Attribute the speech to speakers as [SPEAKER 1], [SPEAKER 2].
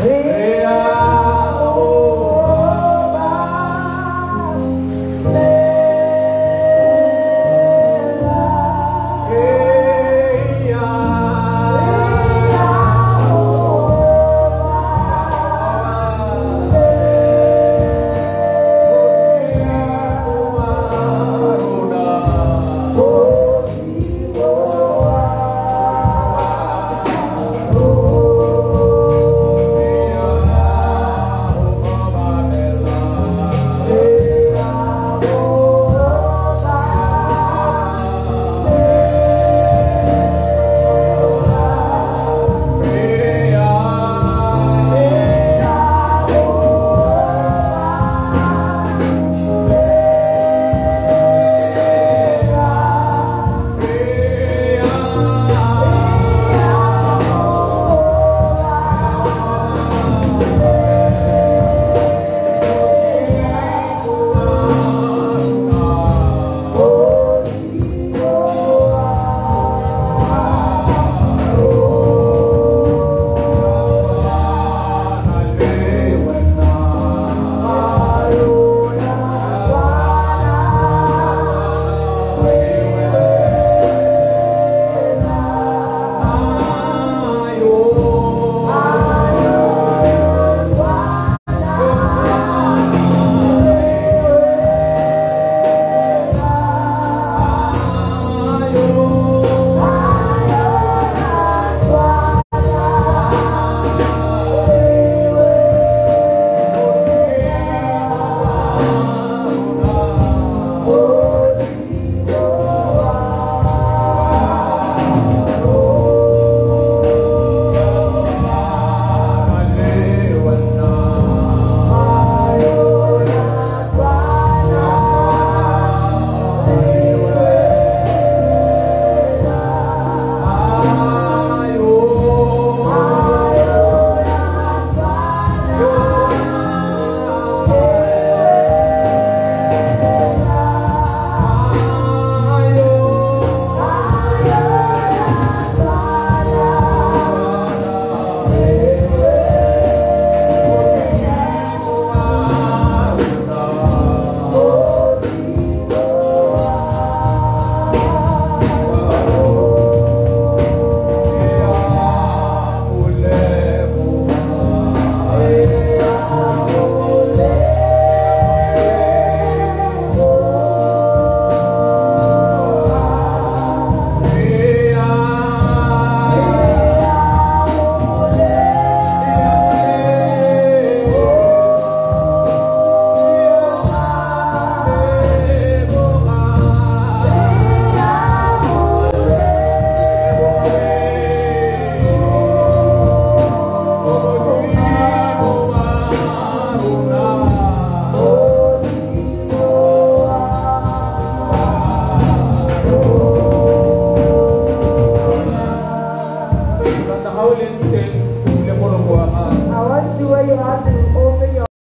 [SPEAKER 1] Hey.